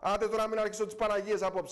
Άντε τώρα μην αρχίσω τις Παναγίες απόψε.